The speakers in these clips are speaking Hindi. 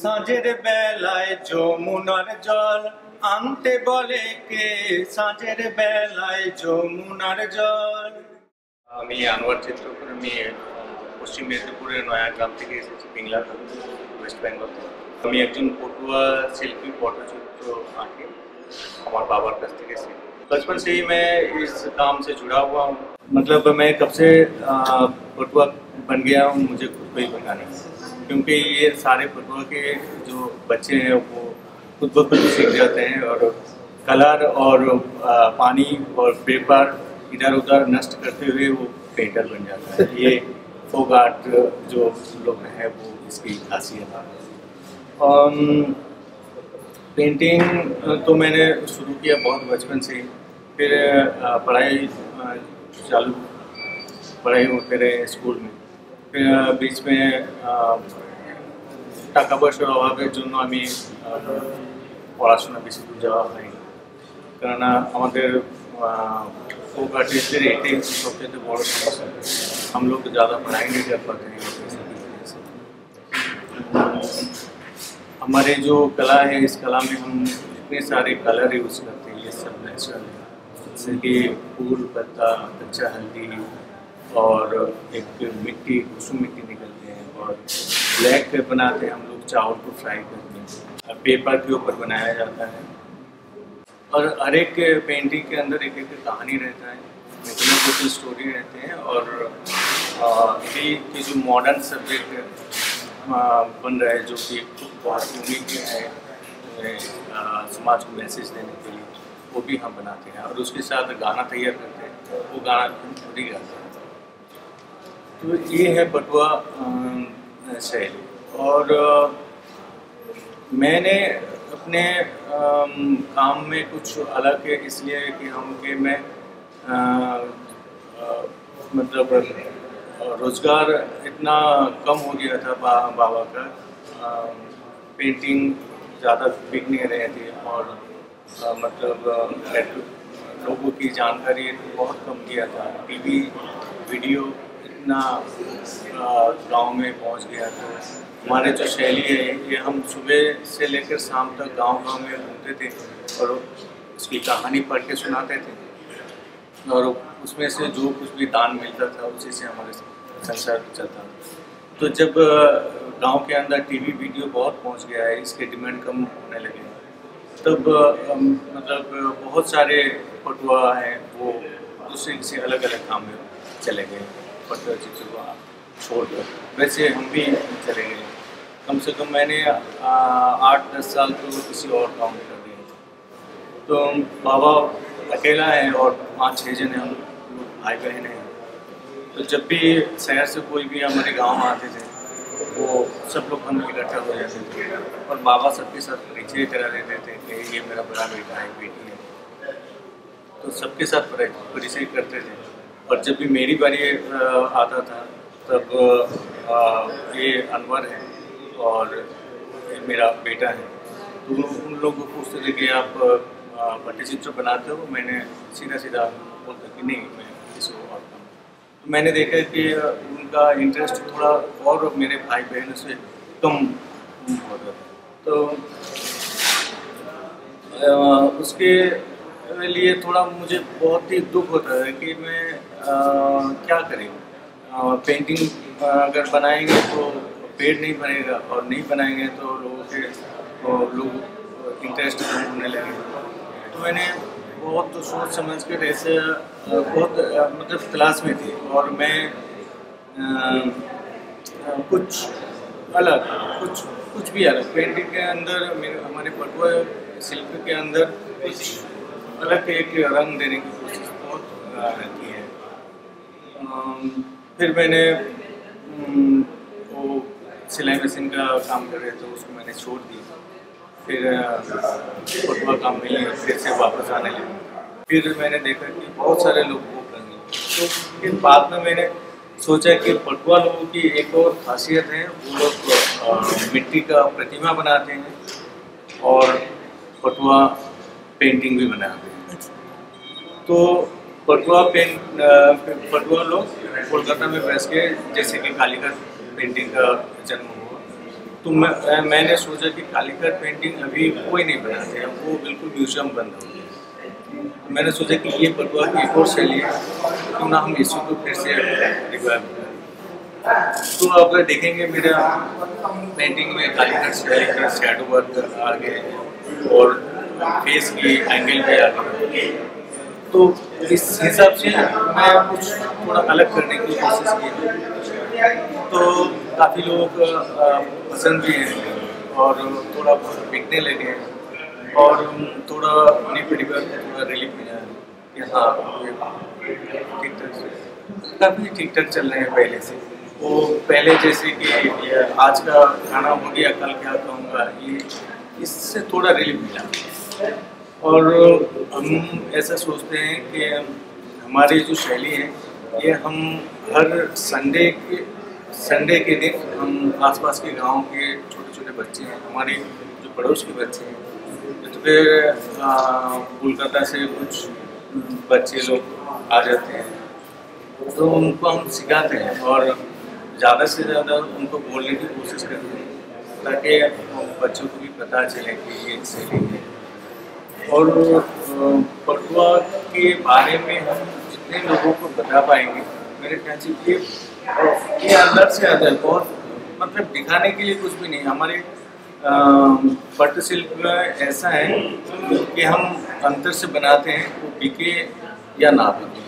সাঁঝের বেলায় যমুনার জল আনতে বলে কে সাঁঝের বেলায় যমুনার জল আমি আনোয়ার চিত্রকর আমি পশ্চিম মেদিনীপুরের নয়াগ্রাম থেকে এসেছি পিংলা ওয়েস্ট বেঙ্গল থেকে আমি একজন পটুয়া শিল্পী পটচিত্র আঁকি हमारे बाबा का থেকে से बचपन से ही मैं इस काम से जुड़ा हुआ हूँ मतलब मैं कब से आ, पटुआ बन गया हूँ मुझे खुद को ही पता नहीं क्योंकि ये सारे पटुआ के जो बच्चे हैं वो खुद ब खुद सीख जाते हैं और कलर और पानी और पेपर इधर उधर नष्ट करते हुए वो पेंटर बन जाता है। ये फोक आर्ट जो लोग हैं वो इसकी खासियत है। um, पेंटिंग तो मैंने शुरू किया बहुत बचपन से फिर पढ़ाई चालू पढ़ाई होते रहे स्कूल में। बीच में टाका পয়সার अभाव জন্য আমি পড়াশোনা বেশি দূর যাওয়া হয়নি কেননা আমাদের फोक आर्टिस्ट रेटिंग सबसे तो बड़ा समस्या हम लोग तो ज़्यादा पढ़ाई नहीं कर पाते हैं हमारी जो कला है, इस कला में हम इतने सारे कलर यूज़ करते हैं, ये सब नेचुरल जैसे कि फूल, पत्ता, कच्चा हल्दी और एक मिट्टी, कुसुम मिट्टी निकलते हैं और ब्लैक बनाते हैं हम लोग, चावल को फ्राई करके और पेपर के ऊपर बनाया जाता है। और हर एक पेंटिंग के अंदर एक एक कहानी रहता है। इतने कुछ स्टोरी रहते हैं और ये जो मॉडर्न सब्जेक्ट बन रहा है जो कि बहुत यूनिक है समाज को मैसेज देने के लिए, वो भी हम बनाते हैं। और उसके साथ गाना तैयार करते हैं। वो गाना खुद ही गाते हैं तो ये है बटुआ शैली। और मैंने अपने काम में कुछ अलग है इसलिए कि हम कि मैं अ, अ, मतलब रोज़गार इतना कम हो गया था बा, बाबा का। अम, पेंटिंग ज़्यादा बिक नहीं रहे थे और अ, मतलब लोगों की जानकारी बहुत कम दिया था। टीवी वीडियो इतना गाँव में पहुँच गया था। हमारे जो शैली है, ये हम सुबह से लेकर शाम तक गाँव गाँव में घूमते थे और उसकी कहानी पढ़ के सुनाते थे। और उसमें से जो कुछ भी दान मिलता था, उसी से हमारे संसार चलता था। तो जब गाँव के अंदर टीवी वीडियो बहुत पहुँच गया है, इसके डिमांड कम होने लगे। तब मतलब बहुत सारे पटुआ हैं, वो दूसरे किसी अलग अलग काम में चले गए। पटुआ चित्र को छोड़कर वैसे हम भी चले गए कम से कम मैंने आठ, दस साल तो किसी और काम में कर दिए तो बाबा अकेला है और पाँच छः जने हम भाई बहन हैं। तो जब भी शहर से कोई भी हमारे गाँव आते थे, वो सब लोग हम इकट्ठा हो जाते थे। और बाबा सबके साथ परिचय करा देते थे कि ये मेरा बड़ा बेटा है, बेटी है। तो सबके साथ परिचय करते थे। और जब भी मेरी बारी आता था तब ये अनवर है और मेरा बेटा है। तो उन लोगों को पूछते थे कि आप अ, पट्टचित्र बनाते हो मैंने सीधा सीधा बोलता कि नहीं मैं किसी और तो मैंने देखा कि उनका इंटरेस्ट थोड़ा और मेरे भाई बहनों से कम होता था। तो उसके लिए थोड़ा मुझे बहुत ही दुख होता है कि मैं क्या करें पेंटिंग अगर बनाएँगे तो पेड़ नहीं बनेगा और नहीं बनाएँगे तो लोगों के तो लोग इंटरेस्ट कम होने लगेगा। तो मैंने बहुत तो सोच समझ कर ऐसे बहुत मतलब क्लास में थी और मैं अ, कुछ अलग कुछ कुछ भी अलग पेंटिंग के अंदर मेरे हमारे पटुआ शिल्प के अंदर कुछ अलग एक रंग देने की कोशिश बहुत रहती है। फिर मैंने वो सिलाई मशीन का काम कर रहे थे उसको मैंने छोड़ दिया। फिर अ, पटुआ काम में फिर से वापस आने लगे। फिर मैंने देखा कि बहुत सारे लोग वो करने तो फिर बाद में मैंने सोचा कि पटुआ लोगों की एक और खासियत है वो लोग मिट्टी का प्रतिमा बनाते हैं और पटुआ पेंटिंग भी बनाते हैं। तो पटुआ अ, पटुआ लोग कोलकाता में बैठ के जैसे कि कालीघाट पेंटिंग का जन्म हुआ। तो मैं मैंने सोचा कि कालीकर पेंटिंग अभी कोई नहीं बनाते हैं वो बिल्कुल म्यूज़ियम बंद हो गया। तो मैंने सोचा कि ये पटुआ की और शैली क्यों ना हम इसी को फिर से रिवाइव करें। तो अब देखेंगे मेरा पेंटिंग में कालीकर शैली का शेडो वर्क आगे और फेस की एंगल भी आगे। तो इस हिसाब से मैं कुछ थोड़ा अलग करने की कोशिश की तो काफ़ी लोग पसंद भी हैं और थोड़ा बिकने लगे हैं और थोड़ा अपनी परिवार को थोड़ा रिलीफ मिला है कि हाँ ठीक ठाक काफ़ी ठीक ठाक चल रहे हैं पहले से। वो पहले जैसे कि आज का खाना हो गया, कल क्या कहूँगा ये इससे थोड़ा रिलीफ मिला। और हम ऐसा सोचते हैं कि हमारी जो शैली है, ये हम हर संडे के संडे के दिन हम आसपास के गाँव के छोटे छोटे बच्चे हैं, हमारे जो पड़ोस के बच्चे हैं तो फिर कोलकाता से कुछ बच्चे लोग आ जाते हैं तो उनको हम सिखाते हैं और ज़्यादा से ज़्यादा उनको बोलने की कोशिश करते हैं, ताकि बच्चों को भी पता चले कि ये शैली है। और पटुआ के बारे में हम जितने लोगों को बता पाएँगे, मेरे ख्याल से ये ये अंदर से है। बहुत मतलब दिखाने के लिए कुछ भी नहीं। हमारे पट शिल्प ऐसा है कि हम अंतर से बनाते हैं, वो बिके या ना बिके।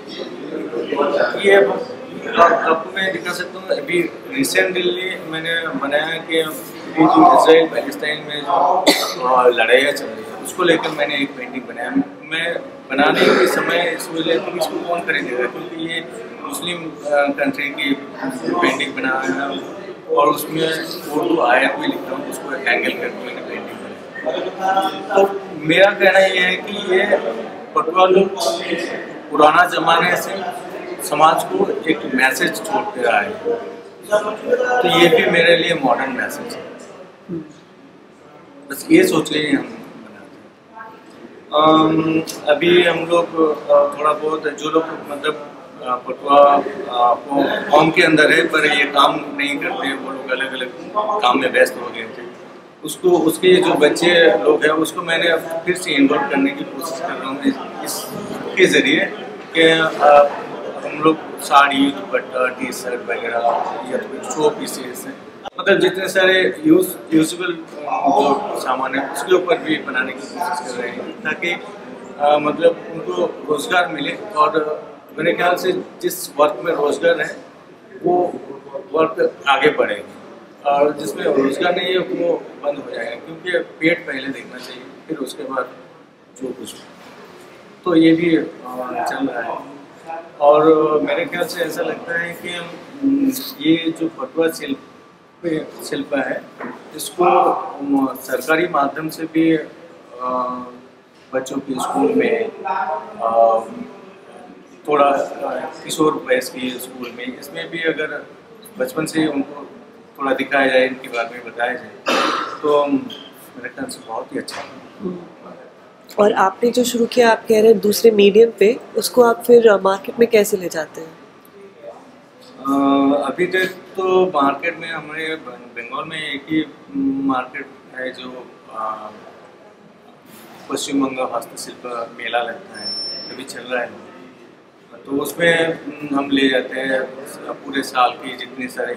ये आपको मैं दिखा सकता हूँ, अभी रिसेंटली मैंने बनाया कि जो इसराइल पाकिस्तान में जो लड़ाइयाँ चल रही उसको लेकर मैंने एक पेंटिंग बनाया। मैं बनाने के समय सोच था इसको कौन खरीदेगा? क्योंकि ये मुस्लिम कंट्री की पेंटिंग बनाया और उसमें उर्दू आयत भी लिखा हूँ, उसको एंगल करके मैंने पेंटिंग बनाई तो मेरा कहना ये है कि ये पटुआ लोग पुराना ज़माने से समाज को एक मैसेज छोड़ते आए तो ये भी मेरे लिए मॉडर्न मैसेज है। बस ये सोच रहे हैं हम। अभी हम लोग थोड़ा बहुत जो लोग मतलब पटुआ फॉर्म के अंदर है, पर ये काम नहीं करते, वो लोग अलग अलग काम में व्यस्त हो गए थे। उसको, उसके जो बच्चे लोग हैं, उसको मैंने फिर से इन्वॉल्व करने की कोशिश कर रहा हूँ इसके ज़रिए कि हम लोग साड़ी, दुपट्टा टी शर्ट वगैरह, या फिर शो पीसेस मतलब जितने सारे यूज़ यूजबल जो सामान है, उसके ऊपर भी बनाने की कोशिश कर रहे हैं, ताकि मतलब उनको रोज़गार मिले। और मेरे ख्याल से जिस वर्क में रोज़गार है, वो वर्क आगे बढ़ेगी। और जिसमें रोज़गार नहीं है, वो बंद हो जाएगा, क्योंकि पेट पहले देखना चाहिए, फिर उसके बाद जो कुछ तो ये भी चल रहा है। और मेरे ख्याल से ऐसा लगता है कि ये जो पटुआ शिल्प शिल्प है। इसको सरकारी माध्यम से भी बच्चों के स्कूल में थोड़ा किशोर वयस की स्कूल में इसमें भी अगर बचपन से उनको थोड़ा दिखाया जाए इनके बारे में बताया जाए तो मेरे ख्याल से बहुत ही अच्छा है। और आपने जो शुरू किया आप कह रहे हैं दूसरे मीडियम पे उसको आप फिर मार्केट में कैसे ले जाते हैं? अभी तक तो मार्केट में हमारे बंगाल में एक ही मार्केट है जो पश्चिम बंगाल हस्तशिल्प मेला लगता है अभी चल रहा है। तो उसमें हम ले जाते हैं पूरे साल की जितनी सारे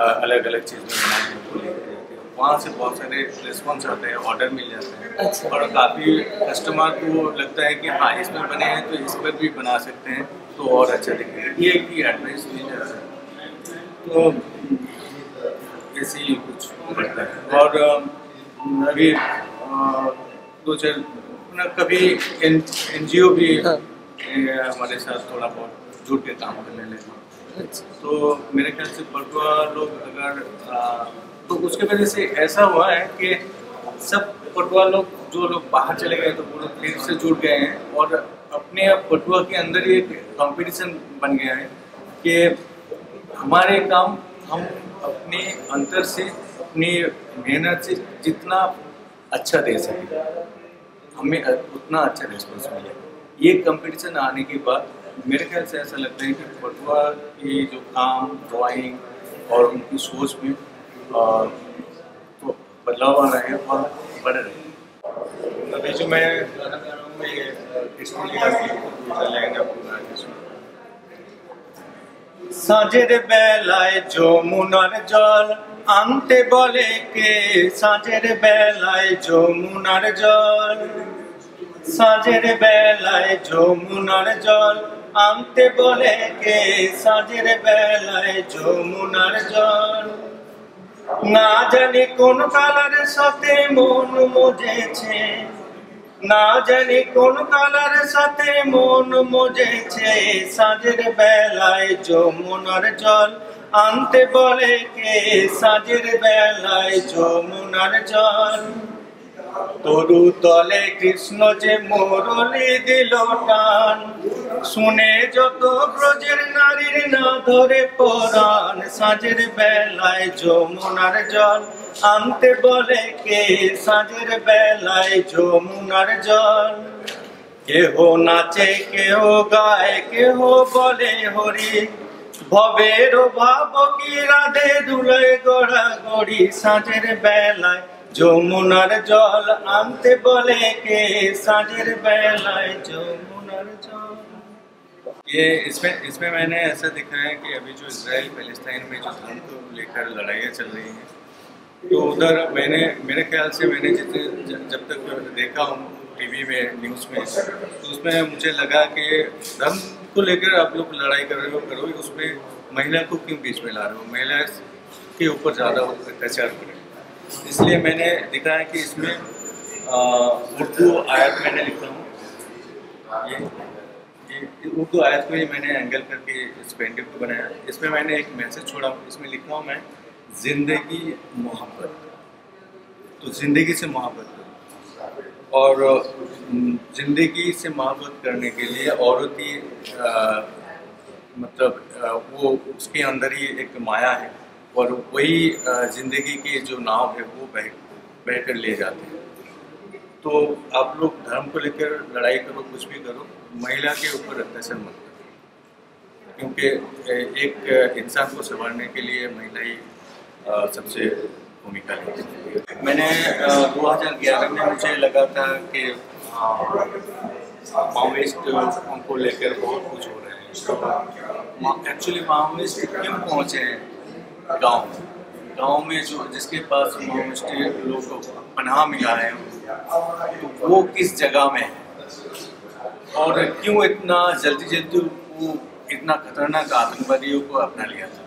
अलग अलग चीज़ें बनाए हैं वो लेकर जाते हैं। वहाँ से बहुत सारे रिस्पॉन्स आते हैं ऑर्डर मिल जाते हैं। अच्छा। और काफ़ी कस्टमर को लगता है कि हाँ इसमें बने हैं तो इस पर भी बना सकते हैं तो और अच्छा दिखेगा। ये एक ही एडवाइस मिल जाता है। तो ऐसे ही कुछ है और अभी दो चार कभी एन एन जी ओ भी हाँ। हमारे साथ थोड़ा बहुत जुट के काम करने लगे अच्छा। तो मेरे ख्याल से पटुआ लोग अगर तो उसके वजह से ऐसा हुआ है कि सब पटुआ लोग जो लोग बाहर चले गए तो वो लोग फिर से जुड़ गए हैं और अपने पटुआ के अंदर ही एक कंपटीशन बन गया है कि हमारे काम हम अपने अंतर से, अपनी मेहनत से जितना अच्छा दे सके। हमें उतना अच्छा रिस्पॉन्स मिले। ये कंपटीशन आने के बाद मेरे ख्याल से ऐसा लगता है कि पटुआ की जो काम ड्राइंग और उनकी सोच में तो बदलाव आ रहे हैं और बढ़ रहे हैं। अभी जो मैं गाना गा रहा हूँ ये সাজের বেলায় যমুনার জল আনতে বলে কে? সাজের বেলায় যমুনার জল। সাজের বেলায় যমুনার জল আনতে বলে কে? সাজের বেলায় যমুনার জল। না জানি কোন কালারের সাথে মন মজেছে। না জানি কোন কালার সাথে মন মজেছে। সাজের বেলায় যমুনার জল আনতে বলে কে? সাজের বেলায় যমুনার জল। তরু তলে কৃষ্ণ যে মুরলি দিল টান শুনে যত ব্রজের নারীর না ধরে পরাণ। সাজের বেলায় যমুনার জল আনতে বলে কে সাজের বেলায় যমুনার জল কেহ নাচে কেহ গায় কেহ বলে হরি ভবের ভাব কি রাধে দুলে গড়া গড়ি সাজের বেলায় যমুনার জল আনতে বলে কে সাজের বেলায় যমুনার জল ये इसमें इसमें मैंने ऐसा दिखाया कि अभी जो इसराइल पैलेस्टाइन में जो धर्म को लेकर लड़ाइयाँ चल रही हैं तो उधर मैंने, मेरे ख्याल से मैंने जितने, जब तक देखा हूँ टीवी में, न्यूज़ में तो उसमें मुझे लगा कि धर्म को लेकर आप लोग लड़ाई कर रहे हो, करो, उसमें महिला को क्यों बीच में ला रहे हो? महिला के ऊपर ज़्यादा अत्याचार करें इसलिए मैंने दिखाया कि इसमें उर्दू आयत मैंने लिखा हूँ। ये ये उर्दू आयत को ही मैंने एंगल करके इस पेंटिंग को बनाया। इसमें मैंने एक मैसेज छोड़ा, इसमें लिखा हूँ मैं ज़िंदगी मोहब्बत। तो ज़िंदगी से मोहब्बत करो। और ज़िंदगी से मोहब्बत करने के लिए औरत ही मतलब अ, वो उसके अंदर ही एक माया है और वही ज़िंदगी की जो नाव है वो बह बह कर ले जाते हैं। तो आप लोग धर्म को लेकर लड़ाई करो कुछ भी करो महिला के ऊपर अत्याचार मत करो। क्योंकि एक इंसान को संभालने के लिए महिला ही सबसे भूमिका है मैंने दो हज़ार ग्यारह में मुझे लगा था कि माओइस्ट को लेकर बहुत कुछ हो रहा है। एक्चुअली माओइस्ट क्यों पहुँचे हैं? गाँव गाँव में जो, जिसके पास माओइस्ट लोग पनाह मिला है तो वो किस जगह में है? और क्यों इतना जल्दी जल्दी वो इतना खतरनाक आतंकवादियों को अपना लिया था?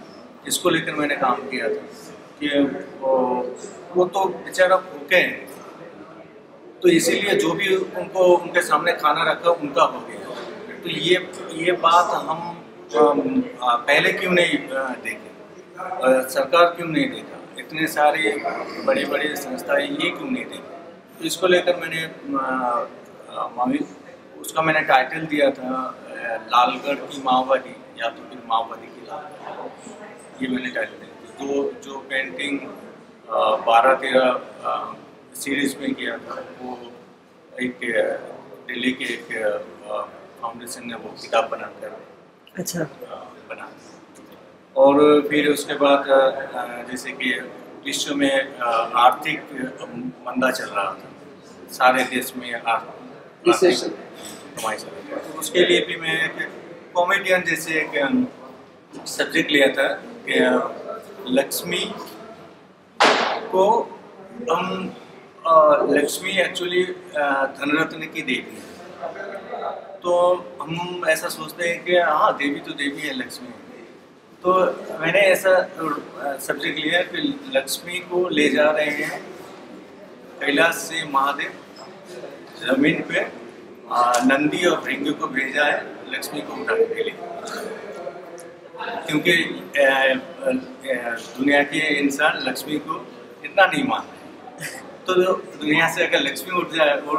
इसको लेकर मैंने काम किया था? कि वो, तो बेचारा भूखे हैं। तो इसीलिए जो भी उनको उनके सामने खाना रखा उनका हो गया। तो ये ये बात हम पहले क्यों नहीं देखे? सरकार क्यों नहीं देखा? इतने सारे बड़ी बड़ी संस्थाएँ ये क्यों नहीं देखी? तो इसको लेकर मैंने मावी उसका मैंने टाइटल दिया था लालगढ़ की माओवादी या तो फिर माओवादी की लालगढ़। ये मैंने टाइटल तो जो पेंटिंग बारह तेरह सीरीज़ में किया था वो एक दिल्ली के एक फाउंडेशन ने वो किताब बनाकर अच्छा। बना और फिर उसके बाद जैसे कि विश्व में आर्थिक मंदा चल रहा था। सारे देश में आर्थिक कमाई चल रही थी। तो उसके लिए भी मैं एक कॉमेडियन जैसे एक सब्जेक्ट लिया था कि लक्ष्मी को हम लक्ष्मी एक्चुअली धनरत्न की देवी है। तो हम ऐसा सोचते हैं कि हाँ देवी तो देवी है, लक्ष्मी। तो मैंने ऐसा सब्जेक्ट लिया कि लक्ष्मी को ले जा रहे हैं कैलाश से महादेव, ज़मीन पे नंदी और भृंगी को भेजा है लक्ष्मी को उठाने के लिए। क्योंकि दुनिया के इंसान लक्ष्मी को इतना नहीं मानते तो दुनिया से अगर लक्ष्मी उठ जाए और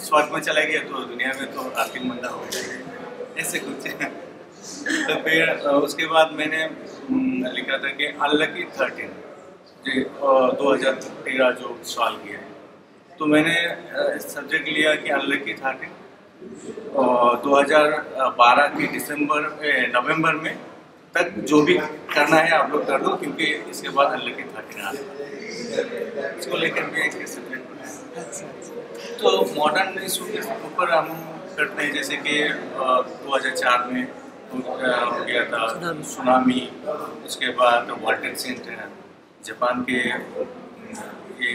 स्वर्ग में चला गया तो दुनिया में तो आर्थिक मंदा हो जाएगा। ऐसे कुछ तो फिर उसके बाद मैंने लिखा था कि अनलकी थर्टीन दो हज़ार तेरह जो साल की है। तो मैंने सब्जेक्ट लिया कि अनलकी थर्टीन। 2012 के दिसंबर नवंबर में तक जो भी करना है आप लोग कर दो क्योंकि इसके बाद अल्लाह की खातिर इसको लेकर भी एक अच्छा तो मॉडर्न इशू के ऊपर हम करते हैं जैसे कि दो हज़ार चार में हो गया था सुनामी। उसके बाद वर्ल्ड सेंटर जापान के ये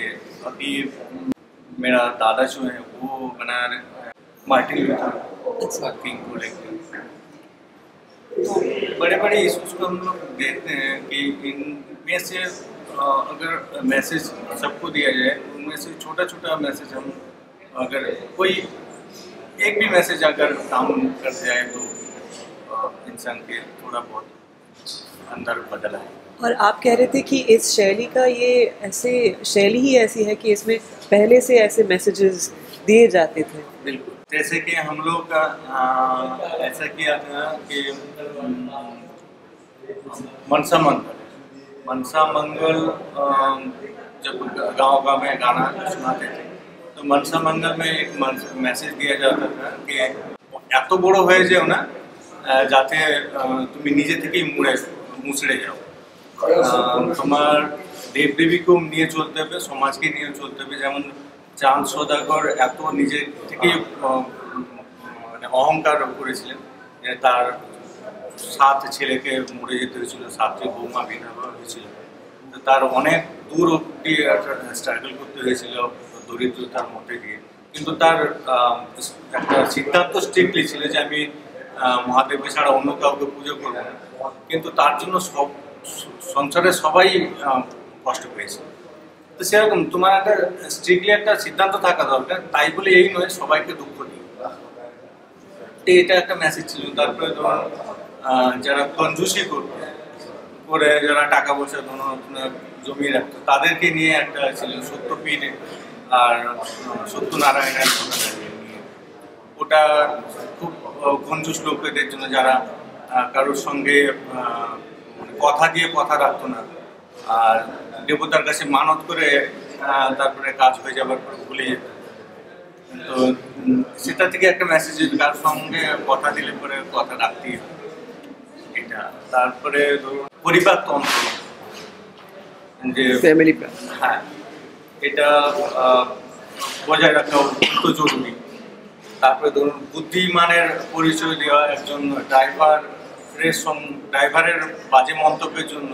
अभी मेरा दादा जो है वो बना रहे मार्टिन लूथर। अच्छा किंग को लेकर बड़े बड़े इशूज को हम लोग देखते हैं कि इनमें से अगर मैसेज सबको दिया जाए उनमें से छोटा छोटा मैसेज हम अगर कोई एक भी मैसेज अगर काम कर जाए तो इंसान के थोड़ा बहुत अंदर बदला है और आप कह रहे थे कि इस शैली का ये ऐसे शैली ही ऐसी है कि इसमें पहले से ऐसे मैसेजेस दिए जाते थे। बिल्कुल। जैसे कि हम लोग का आ, ऐसा किया था कि अम, मनसा मंगल मनसा मंगल अम, जब गांव गांव में गाना सुनाते थे तो मनसा मंगल में एक मैसेज दिया जाता था कि এত বড় হয়ে যেও না আহ, যাতে আহ, তুমি নিজে থেকেই মুড়ে মুচড়ে যাও আহ, তোমার দেব দেবীকেও নিয়ে চলতে হবে সমাজকে নিয়ে চলতে হবে যেমন চাঁদ সদাগর এত নিজের থেকেই মানে অহংকার করেছিলেন যে তার সাত ছেলেকে মরে যেতে হয়েছিল সাতটি বৌমা বিধবা হয়েছিল। তার অনেক দূর অব্দি স্ট্রাগল করতে হয়েছিল দরিদ্রতার মধ্যে দিয়ে। কিন্তু তার একটা সিদ্ধান্ত স্ট্রিক্টলি ছিল যে আমি আহ, মহাদেবকে ছাড়া অন্য কাউকে পুজো করব না। কিন্তু তার জন্য সব সংসারে সবাই কষ্ট পেয়েছে। তো সেরকম তোমার একটা স্ট্রিক্টলি একটা সিদ্ধান্ত থাকা দরকার, তাই বলে এই নয়, সবাইকে দুঃখ দিই। এটা একটা মেসেজ ছিল। তারপরে তোমার যারা কঞ্জুসি করতো করে যারা টাকা পয়সা ধন জমিয়ে রাখতো, তাদেরকে নিয়ে একটা ছিল সত্যপীঠ আর সত্যনারায়ণের ওটা খুব কঞ্জুস লোকেদের জন্য যারা কারোর সঙ্গে মানে কথা দিয়ে কথা রাখতো না। আর দেবতার কাছে মানত করে তারপরে কাজ হয়ে যাবার পর ভুলে যেত। তো সেটা থেকে একটা মেসেজ কার সঙ্গে কথা দিলে পরে কথা রাখতেই হবে। এটা তারপরে পরিবার তন্ত্র যে ফ্যামিলি হ্যাঁ এটা বজায় রাখা অত্যন্ত জরুরি। তারপরে ধরুন বুদ্ধিমানের পরিচয় দেওয়া একজন ড্রাইভার ড্রাইভারের বাজে মন্তব্যের জন্য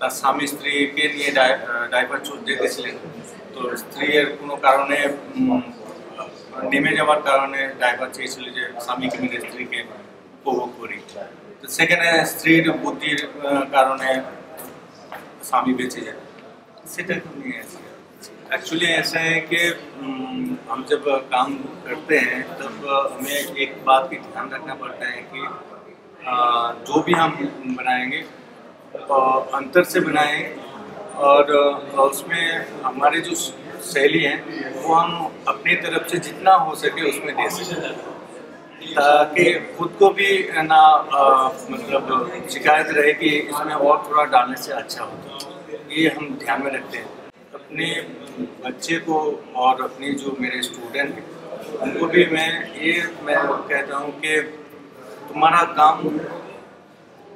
তার স্বামী স্ত্রীকে নিয়ে ড্রাই- আহ, ড্রাইভার চল- যেতেছিলেন তো স্ত্রীর কোনো কারণে উম, নেমে যাওয়ার কারণে ড্রাইভার চেয়েছিল যে স্বামীকে মেরে স্ত্রীকে উপভোগ করি তো সেখানে স্ত্রীর বুদ্ধির আহ, কারণে स्वामी बेचे जाए सेटा तो नहीं है एक्चुअली ऐसा है कि हम्म, हम जब काम करते हैं तब हमें एक बात की ध्यान रखना पड़ता है कि आ, जो भी हम बनाएंगे आ, अंतर से बनाएँ और उसमें हमारे जो शैली हैं वो हम अपनी तरफ़ से जितना हो सके उसमें दे सकें। ताकि खुद को भी ना आ, मतलब शिकायत रहे कि इसमें और थोड़ा डालने से अच्छा होता ये हम ध्यान में रखते हैं। अपने बच्चे को और अपने जो मेरे स्टूडेंट हैं उनको भी मैं ये मैं कहता हूँ कि तुम्हारा काम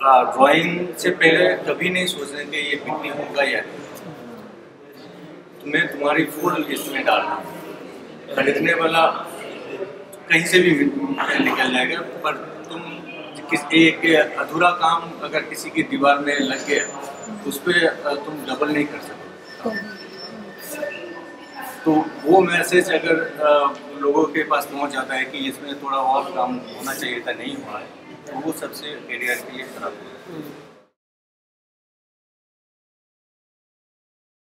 ड्राइंग से पहले कभी नहीं सोचना कि ये बिक्री होगा या तुम्हें तुम्हारी फुल इसमें डालना खरीदने वाला कहीं से भी निकल जाएगा, पर तुम किस एक अधूरा काम अगर किसी की दीवार में लग गया, उस पर तुम डबल नहीं कर सकते। तो वो मैसेज अगर लोगों के पास पहुँच जाता है कि इसमें थोड़ा और काम होना चाहिए था, नहीं हुआ है। वो सबसे इंडिया के लिए खराब है।